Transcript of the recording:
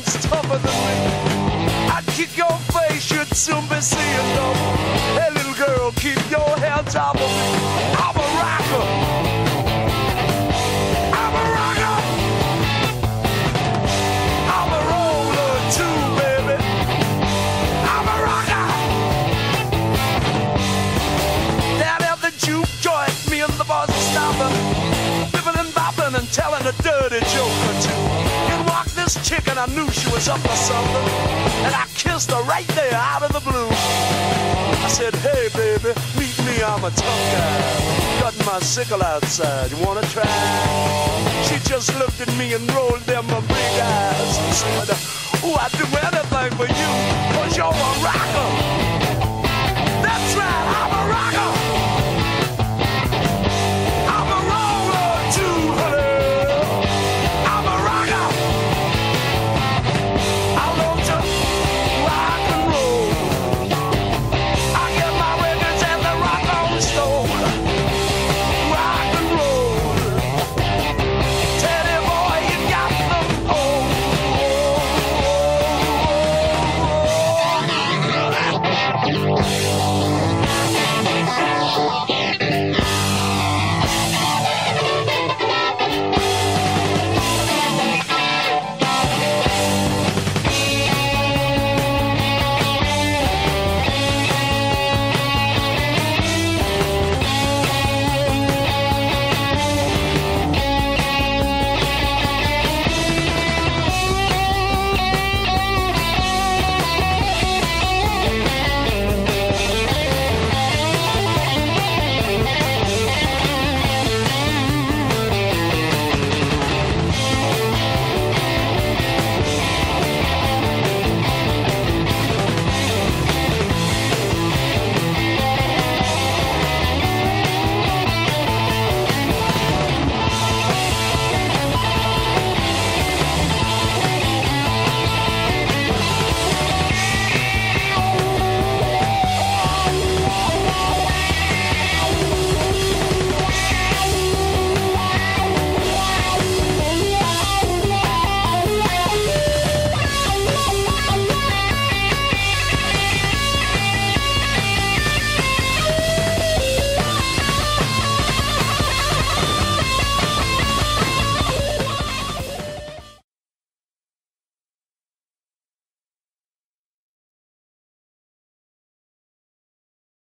one's tougher than me. I'd kick your face, you'd soon be seeing them. Hey, little girl, keep your hands off of me. I'm a rocker. I'm a rocker. I'm a roller too, baby. I'm a rocker. That other juke joint, me and the boys are stopping, bibbing and bopping and telling a dirty joke or two. This chick and I knew she was up for something. And I kissed her right there out of the blue. I said, hey baby, meet me, I'm a tough guy. Cutting my sickle outside, you wanna try? She just looked at me and rolled them my big eyes and said, oh, I'd do anything for you, cause you're a rocker. Música